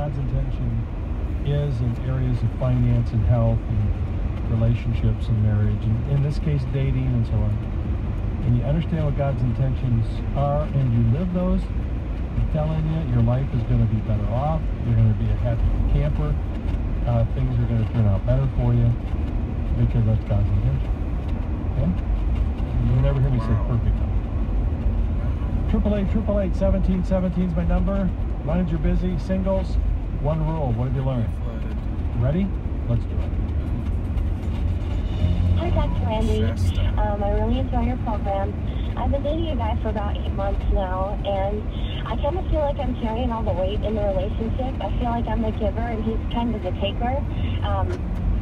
God's intention is in areas of finance and health and relationships and marriage, and in this case, dating and so on, and you understand what God's intentions are and you live those, I'm telling you, your life is going to be better off. You're going to be a happy camper. Uh, things are going to turn out better for you because that's God's intention. Okay? You'll never hear me say perfect. Triple eight, triple eight, seventeen, seventeen is my number. Lines are busy. Singles. One rule. What have you learned? Ready? Let's do it. Hi, Dr. Randy. Um, I really enjoy your program. I've been dating a guy for about eight months now, and I kind of feel like I'm carrying all the weight in the relationship. I feel like I'm the giver, and he's kind of the taker. Um,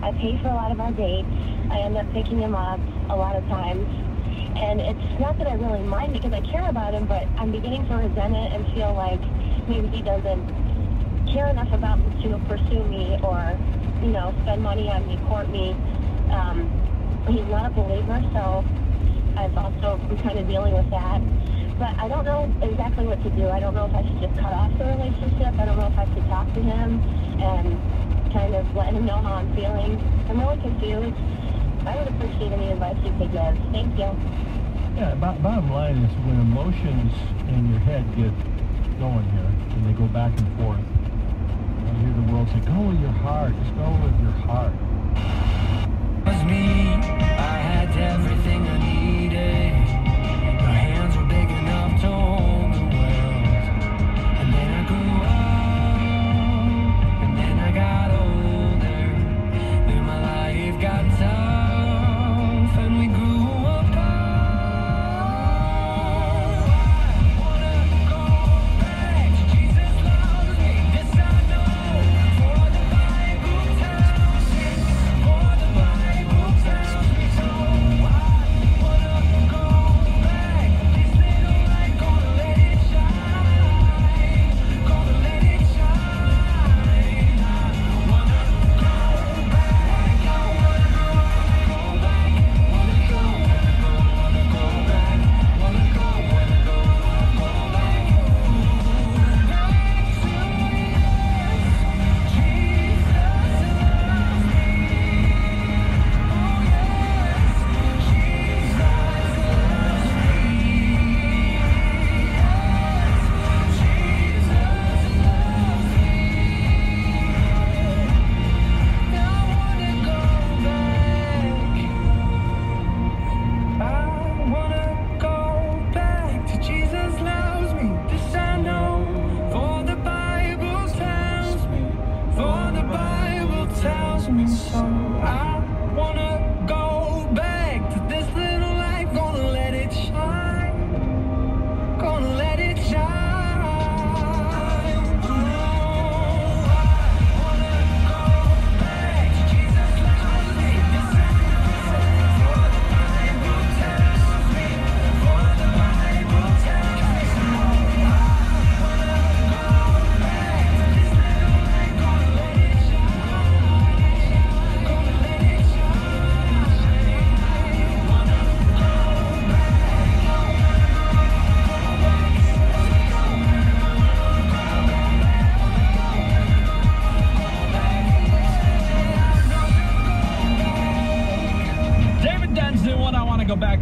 I pay for a lot of our dates. I end up picking him up a lot of times. And it's not that I really mind because I care about him, but I'm beginning to resent it and feel like maybe he doesn't care enough about me to pursue me or, you know, spend money on me, court me. Um, he's not a believer, so I've also been kind of dealing with that. But I don't know exactly what to do. I don't know if I should just cut off the relationship. I don't know if I should talk to him and kind of let him know how I'm feeling. I'm really confused. I would appreciate any advice you could give. Thank you. Yeah, bo- bottom line is when emotions in your head get going here and they go back and forth, I hear the world say, go with your heart, just go with your heart.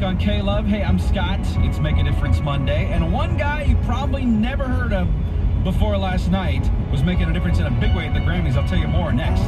on K-Love. Hey, I'm Scott. It's Make a Difference Monday. And one guy you probably never heard of before last night was making a difference in a big way at the Grammys. I'll tell you more next.